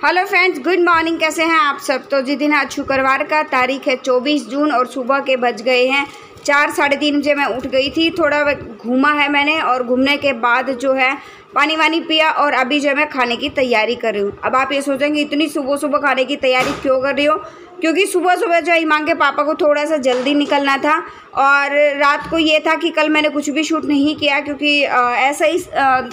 Hello friends, good morning. कैसे हैं आप सब? तो जिस दिन आज शुक्रवार का तारीख है चौबीस जून और सुबह के बज गए हैं, चार साढ़े तीन बजे मैं उठ गई थी। थोड़ा घूमा है मैंने और घूमने के बाद जो है पानी वानी पिया और अभी जो मैं खाने की तैयारी कर रही हूँ। अब आप ये सोचेंगे, इतनी सुबह सुबह खाने की तैयारी क्यों कर रही हो? क्योंकि सुबह सुबह जो ईमान के पापा को थोड़ा सा जल्दी निकलना था और रात को ये था कि कल मैंने कुछ भी शूट नहीं किया क्योंकि ऐसा ही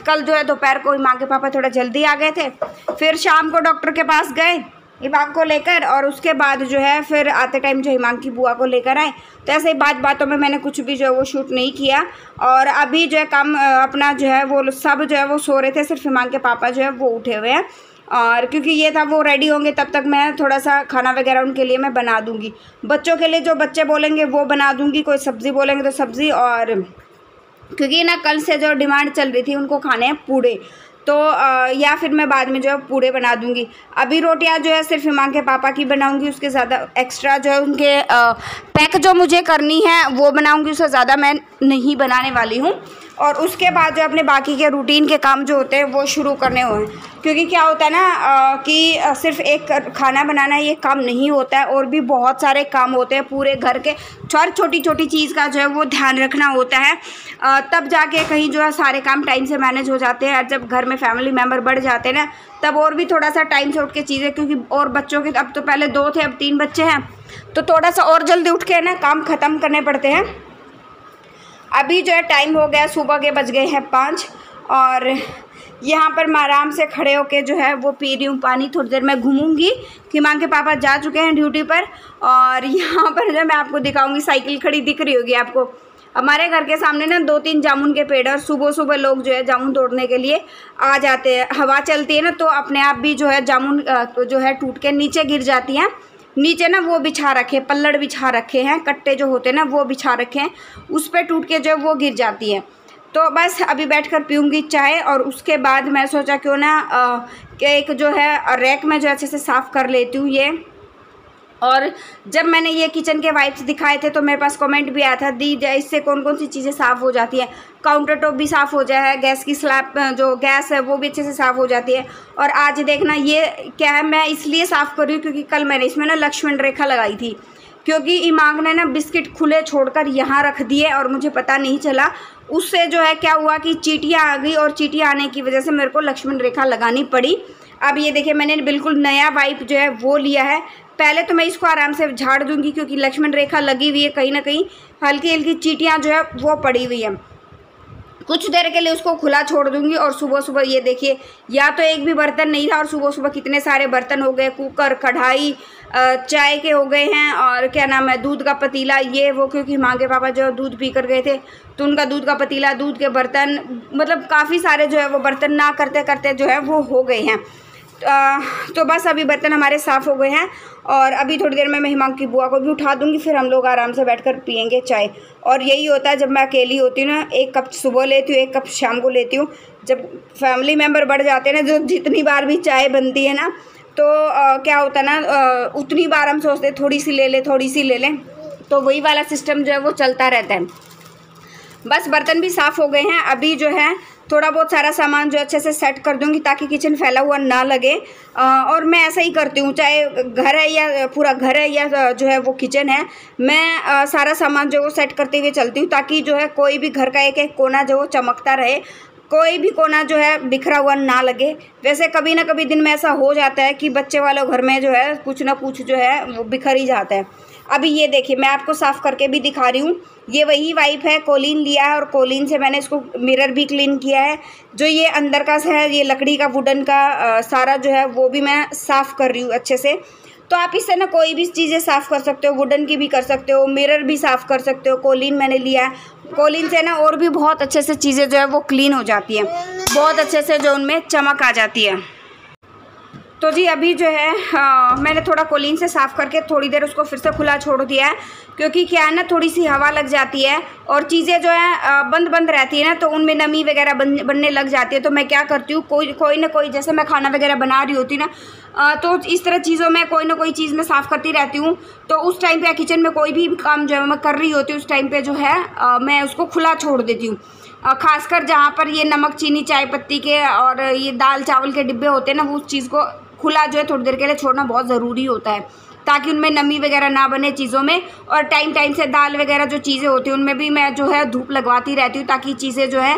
कल जो है, दोपहर को ईमान के पापा थोड़ा जल्दी आ गए थे। फिर शाम को डॉक्टर के पास गए, इमाम को लेकर और उसके बाद जो है, फिर आते टाइम जो इमाम की बुआ को लेकर आए। तो ऐसे ही बात बातों में मैंने कुछ भी जो है, वो शूट नहीं किया और अभी जो है, काम अपना जो है, वो सब जो है, वो सो रहे थे, सिर्फ़ इमाम के पापा जो है, वो उठे हुए हैं। और क्योंकि ये था वो रेडी होंगे तब तक मैं थोड़ा सा खाना वगैरह उनके लिए मैं बना दूँगी। बच्चों के लिए जो बच्चे बोलेंगे वो बना दूँगी कोई सब्ज़ी बोलेंगे तो सब्ज़ी और क्योंकि ना कल से जो डिमांड चल रही थी उनको खाने हैं पूड़े। तो आ, या फिर मैं बाद में जो है पूड़े बना दूँगी। अभी रोटियाँ जो है सिर्फ़ इमाम के पापा की बनाऊँगी उसके ज़्यादा एक्स्ट्रा जो है उनके पैक जो मुझे करनी है वो बनाऊँगी उससे ज़्यादा मैं नहीं बनाने वाली हूँ। और उसके बाद जो अपने बाकी के रूटीन के काम जो होते हैं, वो शुरू करने हुए क्योंकि क्या होता है ना कि सिर्फ़ एक खाना बनाना ये काम नहीं होता है और भी बहुत सारे काम होते हैं पूरे घर के। हर छोटी छोटी चीज़ का जो है, वो ध्यान रखना होता है। तब जाके कहीं जो है, सारे काम टाइम से मैनेज हो जाते हैं जब घर में फैमिली मेंबर बढ़ जाते हैं ना, तब और भी थोड़ा सा टाइम से उठ के चीज़ें, क्योंकि और बच्चों के, अब तो पहले दो थे, अब तीन बच्चे हैं। तो थोड़ा सा और जल्दी उठ के ना, काम ख़त्म करने पड़ते हैं। अभी जो है टाइम हो गया, सुबह के बज गए हैं पाँच और यहाँ पर मैं आराम से खड़े होके जो है वो पी रही हूँ पानी। थोड़ी देर में घूमूँगी। कि माँ के पापा जा चुके हैं ड्यूटी पर और यहाँ पर जो मैं आपको दिखाऊँगी साइकिल खड़ी दिख रही होगी आपको। हमारे घर के सामने ना दो तीन जामुन के पेड़ और सुबह सुबह लोग जो है जामुन तोड़ने के लिए आ जाते हैं। हवा चलती है ना तो अपने आप भी जो है जामुन तो जो है टूट के नीचे गिर जाती हैं। नीचे ना वो बिछा रखे, पल्लड़ बिछा रखे हैं, कट्टे जो होते हैं ना वो बिछा रखे हैं, उस पर टूट के जो है वो गिर जाती है। तो बस अभी बैठ कर पीऊँगी चाय और उसके बाद मैं सोचा क्यों ना एक जो है रैक में जो अच्छे से साफ़ कर लेती हूँ ये। और जब मैंने ये किचन के वाइप्स दिखाए थे तो मेरे पास कमेंट भी आया था, दी इससे कौन कौन सी चीज़ें साफ़ हो जाती हैं? काउंटर टॉप भी साफ़ हो जाए गैस की स्लैब जो गैस है, वो भी अच्छे से साफ़ हो जाती है। और आज देखना, ये क्या है, मैं इसलिए साफ़ कर रही हूँ, क्योंकि कल मैंने इसमें ना लक्ष्मण रेखा लगाई थी। क्योंकि इमांग ने ना बिस्किट खुले छोड़कर यहाँ रख दिए, और मुझे पता नहीं चला। उससे जो है, क्या हुआ कि चीटियाँ आ गई, और चीटियाँ आने की वजह से मेरे को लक्ष्मण रेखा लगानी पड़ी। अब ये देखिए, मैंने बिल्कुल नया वाइप जो है वो लिया है। पहले तो मैं इसको आराम से झाड़ दूँगी क्योंकि लक्ष्मण रेखा लगी हुई है कहीं ना कहीं। हल्की हल्की चीटियाँ जो है वो पड़ी हुई हैं। कुछ देर के लिए उसको खुला छोड़ दूँगी और सुबह सुबह ये देखिए, या तो एक भी बर्तन नहीं था और सुबह सुबह कितने सारे बर्तन हो गए, कुकर, कढ़ाई चाय के हो गए हैं और क्या नाम है, दूध का पतीला, ये वो क्योंकि माँ के पापा जो दूध पी कर गए थे तो उनका दूध का पतीला, दूध के बर्तन मतलब काफ़ी सारे जो है वो बर्तन ना करते करते जो है वो हो गए हैं। तो बस अभी बर्तन हमारे साफ़ हो गए हैं और अभी थोड़ी देर में मैं की बुआ को भी उठा दूँगी फिर हम लोग आराम से बैठकर पियेंगे चाय। और यही होता है जब मैं अकेली होती हूँ ना एक कप सुबह लेती हूँ एक कप शाम को लेती हूँ। जब फैमिली मेंबर बढ़ जाते हैं ना जो जितनी बार भी चाय बनती है ना तो आ, क्या होता है ना उतनी बार हम सोचते थोड़ी सी ले लें थोड़ी सी ले लें तो वही वाला सिस्टम जो है वो चलता रहता है। बस बर्तन भी साफ़ हो गए हैं। अभी जो है, थोड़ा बहुत सारा सामान जो अच्छे से सेट कर दूँगी ताकि किचन फैला हुआ ना लगे। और मैं ऐसा ही करती हूँ, चाहे घर है या पूरा घर है या जो है वो किचन है, मैं सारा सामान जो वो सेट करते हुए चलती हूँ ताकि जो है कोई भी घर का एक एक कोना जो वो चमकता रहे, कोई भी कोना जो है बिखरा हुआ ना लगे। वैसे कभी ना कभी दिन में ऐसा हो जाता है कि बच्चे वालों घर में जो है कुछ ना कुछ जो है वो बिखर ही जाता है। अभी ये देखिए मैं आपको साफ़ करके भी दिखा रही हूँ। ये वही वाइप है कोलिन लिया है और कोलिन से मैंने इसको मिरर भी क्लीन किया है। जो ये अंदर का है ये लकड़ी का वुडन का आ, सारा जो है वो भी मैं साफ़ कर रही हूँ अच्छे से। तो आप इससे ना कोई भी चीज़ें साफ़ कर सकते हो वुडन की भी कर सकते हो मिरर भी साफ़ कर सकते हो कोलिन मैंने लिया है। कोलिन से ना और भी बहुत अच्छे से चीज़ें जो है वो क्लीन हो जाती हैं। बहुत अच्छे से जो उनमें चमक आ जाती है। तो जी अभी जो है आ, मैंने थोड़ा कोलिन से साफ़ करके थोड़ी देर उसको फिर से खुला छोड़ दिया है क्योंकि क्या है ना थोड़ी सी हवा लग जाती है और चीज़ें जो है बंद बंद रहती है ना तो उनमें नमी वगैरह बन बनने लग जाती है। तो मैं क्या करती हूँ कोई कोई ना कोई जैसे मैं खाना वगैरह बना रही होती ना आ, तो इस तरह चीज़ों में कोई ना कोई चीज़ में साफ़ करती रहती हूँ। तो उस टाइम पे किचन में कोई भी काम जो है मैं कर रही होती हूँ उस टाइम पे जो है मैं उसको खुला छोड़ देती हूँ। खासकर जहाँ पर ये नमक चीनी चाय पत्ती के और ये दाल चावल के डिब्बे होते हैं ना वो उस चीज़ को खुला जो है थोड़ी देर के लिए छोड़ना बहुत ज़रूरी होता है, ताकि उनमें नमी वगैरह ना बने चीज़ों में। और टाइम टाइम से दाल वगैरह जो चीज़ें होती हैं, उनमें भी मैं जो है धूप लगवाती रहती हूँ, ताकि चीज़ें जो है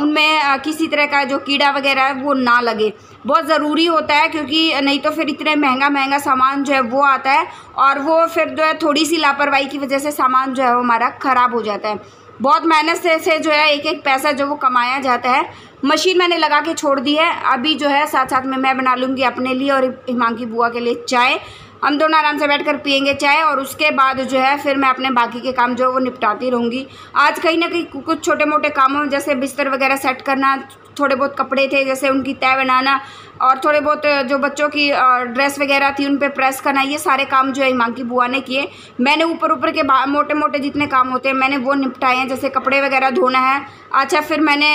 उनमें किसी तरह का जो कीड़ा वगैरह है, वो ना लगे। बहुत ज़रूरी होता है, क्योंकि नहीं तो फिर इतने महँगा महँगा सामान जो है वो आता है, और वो फिर जो है थोड़ी सी लापरवाही की वजह से सामान जो है वो हमारा ख़राब हो जाता है। बहुत मेहनत से से जो है एक एक पैसा जो वो कमाया जाता है। मशीन मैंने लगा के छोड़ दी है। अभी जो है साथ साथ में मैं बना लूँगी अपने लिए और हिमांगी बुआ के लिए चाय। हम दोनों आराम से बैठकर पियेंगे चाय और उसके बाद जो है, फिर मैं अपने बाकी के काम जो है, वो निपटाती रहूँगी। आज कहीं ना कहीं कुछ छोटे मोटे कामों, जैसे बिस्तर वगैरह सेट करना थोड़े बहुत कपड़े थे, जैसे उनकी तय बनाना और थोड़े बहुत जो बच्चों की ड्रेस वगैरह थी, उन पर प्रेस करना, ये सारे काम जो है माँ की बुआ ने किए। मैंने ऊपर ऊपर के मोटे मोटे जितने काम होते हैं, मैंने वो निपटाए हैं, जैसे कपड़े वगैरह धोना है। अच्छा फिर मैंने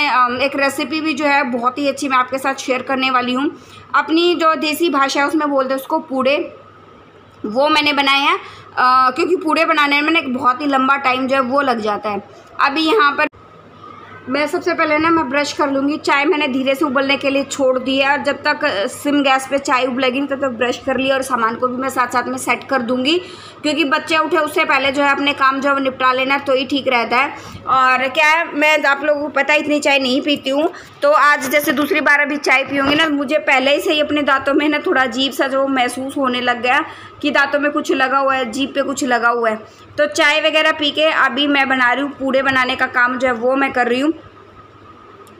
एक रेसिपी भी जो है, बहुत ही अच्छी मैं आपके साथ शेयर करने वाली हूँ। अपनी जो देसी भाषा है, उसमें बोलते हैं उसको पूड़े। वो मैंने बनाए हैं क्योंकि पूड़े बनाने में एक बहुत ही लंबा टाइम जो है, वो लग जाता है। अभी यहाँ पर मैं सबसे पहले ना मैं ब्रश कर लूँगी। चाय मैंने धीरे से उबलने के लिए छोड़ दी है और जब तक सिम गैस पे चाय उबलेगी तब तक तो ब्रश कर लिया और सामान को भी मैं साथ साथ में सेट कर दूँगी। क्योंकि बच्चे उठे उससे पहले जो है अपने काम जो है निपटा लेना तो ही ठीक रहता है। और क्या है, मैं आप लोगों को पता इतनी चाय नहीं पीती हूँ। तो आज जैसे दूसरी बार अभी चाय पीऊँगी ना, मुझे पहले ही से ही अपने दाँतों में ना थोड़ा अजीब सा जो महसूस होने लग गया कि दांतों में कुछ लगा हुआ है जीप पे कुछ लगा हुआ है। तो चाय वगैरह पी के अभी मैं बना रही हूँ पूड़े बनाने का काम जो है वो मैं कर रही हूँ।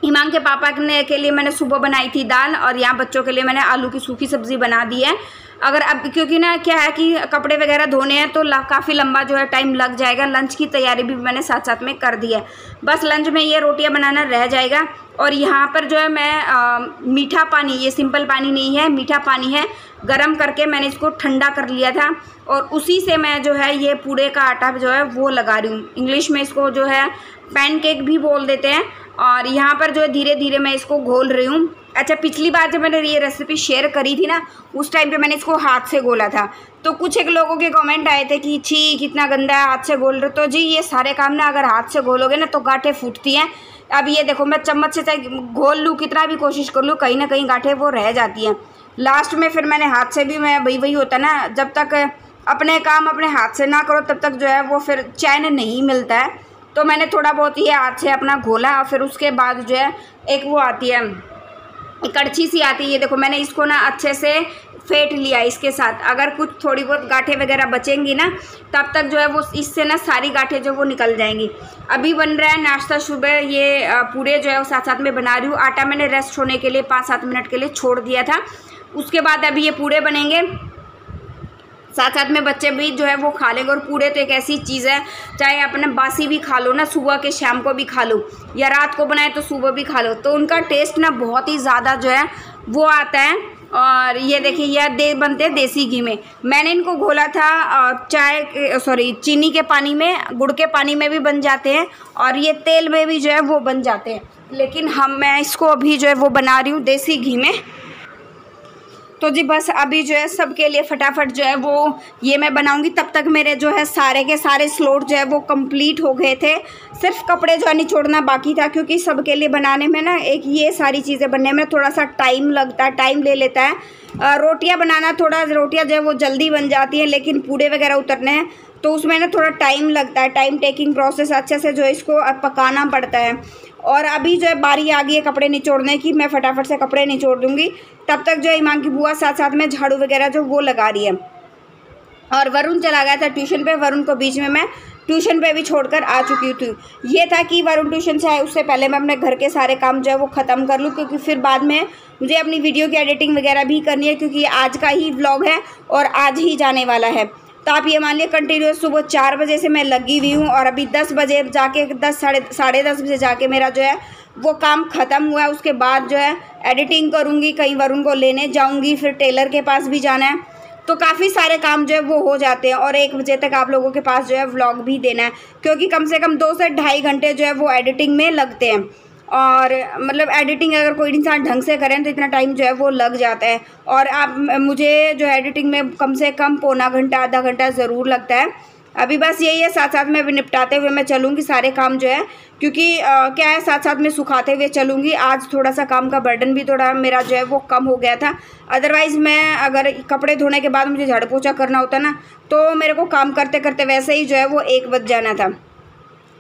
ईमान के पापा ने के लिए मैंने सुबह बनाई थी दाल और यहाँ बच्चों के लिए मैंने आलू की सूखी सब्ज़ी बना दी है। अगर अब क्योंकि ना क्या है कि कपड़े वगैरह धोने हैं तो काफ़ी लंबा जो है टाइम लग जाएगा। लंच की तैयारी भी मैंने साथ साथ में कर दी है। बस लंच में ये रोटियाँ बनाना रह जाएगा और यहाँ पर जो है मैं आ, मीठा पानी ये सिंपल पानी नहीं है मीठा पानी है गरम करके मैंने इसको ठंडा कर लिया था और उसी से मैं जो है ये पूड़े का आटा जो है वो लगा रही हूँ। इंग्लिश में इसको जो है पैनकेक भी बोल देते हैं। और यहाँ पर जो है धीरे धीरे मैं इसको घोल रही हूँ। अच्छा पिछली बार जब मैंने ये रेसिपी शेयर करी थी ना, उस टाइम पे मैंने इसको हाथ से गोला था। तो कुछ एक लोगों के कमेंट आए थे कि, छी, कितना गंदा है हाथ से गोल रहे तो जी, ये सारे काम ना अगर हाथ से घोलोगे ना तो गाठे फूटती हैं। अब ये देखो, मैं चम्मच से चाहे घोल लूँ, कितना भी कोशिश कर लूँ, कहीं ना कहीं गाठे वो रह जाती हैं। लास्ट में फिर मैंने हाथ से भी मैं वही वही होता ना, जब तक अपने काम अपने हाथ से ना करो, तब तक जो है वो फिर चैन नहीं मिलता है। तो मैंने थोड़ा बहुत ये हाथ से अपना घोला और फिर उसके बाद जो है, एक वो आती है कड़छी सी आती है। ये देखो, मैंने इसको ना अच्छे से फेंट लिया इसके साथ। अगर कुछ थोड़ी बहुत गाठे वगैरह बचेंगी ना, तब तक जो है वो इससे ना सारी गाठे जो वो निकल जाएँगी। अभी बन रहा है नाश्ता सुबह, ये पूरे जो है वो साथ साथ में बना रही हूँ। आटा मैंने रेस्ट होने के लिए पाँच सात मिनट के लिए छोड़ दिया था। उसके बाद अभी ये पूरे बनेंगे। साथ साथ में बच्चे भी जो है वो खा लेंगे और पूरे तो एक ऐसी चीज़ है, चाहे अपने बासी भी खा लो ना, सुबह के शाम को भी खा लो या रात को बनाए तो सुबह भी खा लो। तो उनका टेस्ट ना बहुत ही ज़्यादा जो है वो आता है और ये देखिए, यह दे बनते हैं देसी घी में। मैंने इनको घोला था चाय सॉरी चीनी के पानी में, गुड़ के पानी में भी बन जाते हैं और ये तेल में भी जो है वो बन जाते हैं। लेकिन हम, मैं इसको अभी जो है वो बना रही हूँ देसी घी में। तो जी बस अभी जो है सबके लिए फटाफट जो है वो ये मैं बनाऊँगी। तब तक मेरे जो है सारे के सारे स्लोट जो है वो कंप्लीट हो गए थे। सिर्फ़ कपड़े जो है निचोड़ना बाकी था, क्योंकि सबके लिए बनाने में ना एक ये सारी चीज़ें बनने में थोड़ा सा टाइम लगता है टाइम ले लेता है। रोटियाँ बनाना थोड़ा, रोटियाँ जो है वो जल्दी बन जाती हैं, लेकिन पूड़े वगैरह उतरने हैं। तो उसमें ना थोड़ा टाइम लगता है टाइम टेकिंग प्रोसेस अच्छे से जो है इसको पकाना पड़ता है। और अभी जो है बारी आ गई है कपड़े निचोड़ने की, मैं फटाफट से कपड़े निचोड़ दूँगी। तब तक जो है ईमान की बुआ साथ साथ में झाड़ू वगैरह जो वो लगा रही है। और वरुण चला गया था ट्यूशन पे, वरुण को बीच में मैं ट्यूशन पे भी छोड़कर आ चुकी थी। ये था कि वरुण ट्यूशन से आए, उससे पहले मैं अपने घर के सारे काम जो है वो ख़त्म कर लूँ, क्योंकि फिर बाद में मुझे अपनी वीडियो की एडिटिंग वगैरह भी करनी है, क्योंकि आज का ही व्लॉग है और आज ही जाने वाला है। तो आप ये मान लिया कंटिन्यूस सुबह चार बजे से मैं लगी हुई हूँ और अभी दस बजे जाके, दस साढ़े साढ़े दस बजे जाके मेरा जो है, वो काम ख़त्म हुआ है। उसके बाद जो है एडिटिंग करूँगी कहीं वरुण को लेने जाऊँगी, फिर टेलर के पास भी जाना है। तो काफ़ी सारे काम जो है, वो हो जाते हैं और एक बजे तक आप लोगों के पास जो है व्लॉग भी देना है। क्योंकि कम से कम दो से ढाई घंटे जो है, वो एडिटिंग में लगते हैं। और मतलब एडिटिंग अगर कोई इंसान ढंग से करें तो इतना टाइम जो है वो लग जाता है। और आप मुझे जो एडिटिंग में कम से कम पौना घंटा आधा घंटा ज़रूर लगता है। अभी बस यही है साथ साथ में अभी निपटाते हुए मैं चलूँगी सारे काम जो है क्योंकि आ, क्या है साथ साथ में सुखाते हुए चलूँगी। आज थोड़ा सा काम का बर्डन भी थोड़ा मेरा जो है वो कम हो गया था। अदरवाइज़ मैं अगर कपड़े धोने के बाद मुझे झाड़ू पोछा करना होता ना तो मेरे को काम करते करते वैसे ही जो है वो एक बज जाना था।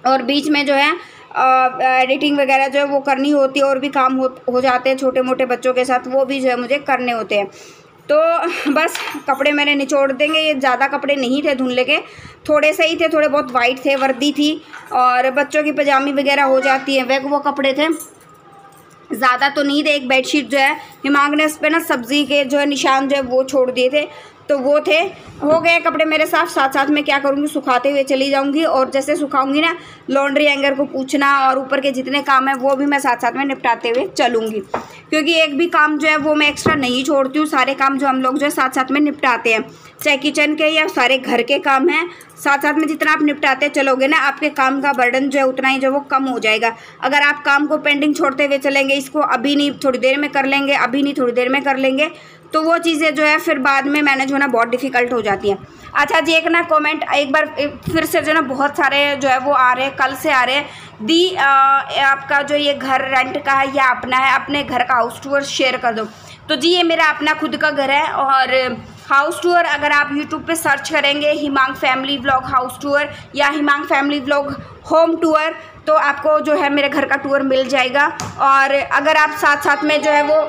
और बीच में जो है एडिटिंग वगैरह जो है वो करनी होती है और भी काम हो हो जाते हैं छोटे मोटे बच्चों के साथ, वो भी जो है मुझे करने होते हैं। तो बस कपड़े मैंने निचोड़ देंगे, ये ज़्यादा कपड़े नहीं थे धुलने के, थोड़े से ही थे, थोड़े बहुत वाइट थे, वर्दी थी और बच्चों की पजामी वगैरह हो जाती है वह वो कपड़े थे। ज़्यादा तो नहीं थे, एक बेडशीट जो है हिमांग ने उस पर ना सब्ज़ी के जो है निशान जो है वो छोड़ दिए थे। तो वो थे। हो गए कपड़े मेरे साथ साथ साथ में क्या करूँगी? सुखाते हुए चली जाऊँगी और जैसे सुखाऊँगी ना लॉन्ड्री एंगर को पूछना और ऊपर के जितने काम हैं, वो भी मैं साथ साथ में निपटाते हुए चलूँगी। क्योंकि एक भी काम जो है, वो मैं एक्स्ट्रा नहीं छोड़ती हूँ। सारे काम जो हम लोग जो है, साथ साथ में निपटाते हैं। चाहे किचन के या सारे घर के काम हैं, साथ साथ में जितना आप निपटाते चलोगे ना, आपके काम का बर्डन जो है, उतना ही जो वो कम हो जाएगा। अगर आप काम को पेंडिंग छोड़ते हुए चलेंगे, इसको अभी नहीं, थोड़ी देर में कर लेंगे, अभी नहीं, थोड़ी देर में कर लेंगे तो वो चीज़ें जो है फिर बाद में मैनेज होना बहुत डिफ़िकल्ट हो जाती हैं। अच्छा जी एक ना कमेंट एक बार फिर से जो ना बहुत सारे जो है वो आ रहे हैं कल से आ रहे हैं। दी आ, आपका जो ये घर रेंट का है या अपना है अपने घर का हाउस टूर शेयर कर दो। तो जी ये मेरा अपना खुद का घर है और हाउस टूर अगर आप यूट्यूब पे सर्च करेंगे Himang family vlog house tour या Himang family vlog home tour तो आपको जो है मेरे घर का टूर मिल जाएगा। और अगर आप साथ साथ में जो है वो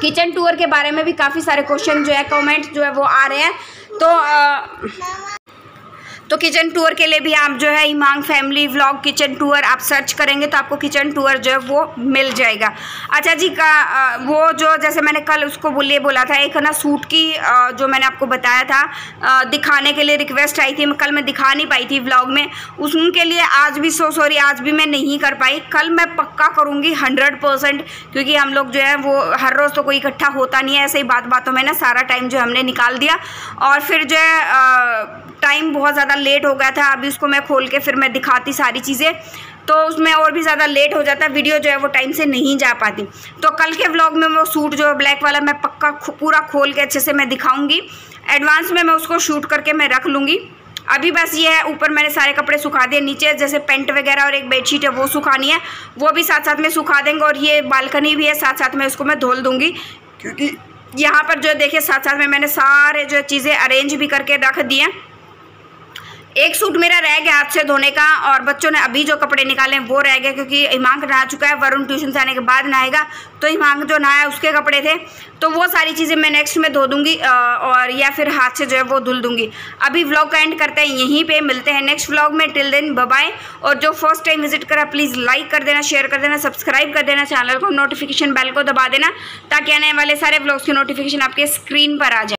किचन टूर के बारे में भी काफ़ी सारे क्वेश्चन जो है कमेंट जो है वो आ रहे हैं। तो आ, तो किचन टूर के लिए भी आप जो है Himang family vlog kitchen tour आप सर्च करेंगे तो आपको किचन टूर जो है वो मिल जाएगा। अच्छा जी, का वो जो जैसे मैंने कल उसको बोलिए बोला था, एक ना सूट की जो मैंने आपको बताया था दिखाने के लिए रिक्वेस्ट आई थी, मैं कल मैं दिखा नहीं पाई थी व्लॉग में। उनके लिए आज भी सो सॉरी आज भी मैं नहीं कर पाई। कल मैं पक्का करूँगी हंड्रेड परसेंट क्योंकि हम लोग जो है वो हर रोज़ तो कोई इकट्ठा होता नहीं है, ऐसे ही बात बातों में ना सारा टाइम जो हमने निकाल दिया। और फिर जो है टाइम बहुत ज़्यादा लेट हो गया था, अभी उसको मैं खोल के फिर मैं दिखाती सारी चीज़ें। तो उसमें और भी ज़्यादा लेट हो जाता वीडियो जो है वो टाइम से नहीं जा पाती। तो कल के व्लॉग में वो सूट जो है ब्लैक वाला मैं पक्का पूरा खोल के अच्छे से मैं दिखाऊँगी। एडवांस में मैं उसको शूट करके मैं रख लूँगी। अभी बस ये है, ऊपर मैंने सारे कपड़े सुखा दिए, नीचे जैसे पेंट वगैरह और एक बेडशीट है वो सुखानी है। वो भी साथ साथ में सुखा देंगे और ये बालकनी भी है साथ साथ में उसको मैं धोल दूँगी। क्योंकि यहाँ पर जो देखिए साथ साथ में मैंने सारे जो चीज़ें अरेंज भी करके रख दिए एक सूट मेरा रह गया हाथ से धोने का और बच्चों ने अभी जो कपड़े निकाले वो रह गए क्योंकि हिमांक नहा चुका है, वरुण ट्यूशन से आने के बाद नहाएगा। तो हिमांक जो नहाया, उसके कपड़े थे। तो वो सारी चीज़ें मैं नेक्स्ट में धो दूँगी और या फिर हाथ से जो है वो धुल दूँगी। अभी व्लॉग का एंड करते हैं, यहीं पर मिलते हैं नेक्स्ट व्लॉग में। टिल दिन बबाए और जो फ़र्स्ट टाइम विज़िट करा प्लीज़ लाइक कर देना शेयर कर देना सब्सक्राइब कर देना चैनल को नोटिफिकेशन बेल को दबा देना, ताकि आने वाले सारे ब्लॉग्स की नोटिफिकेशन आपके स्क्रीन पर आ जाए।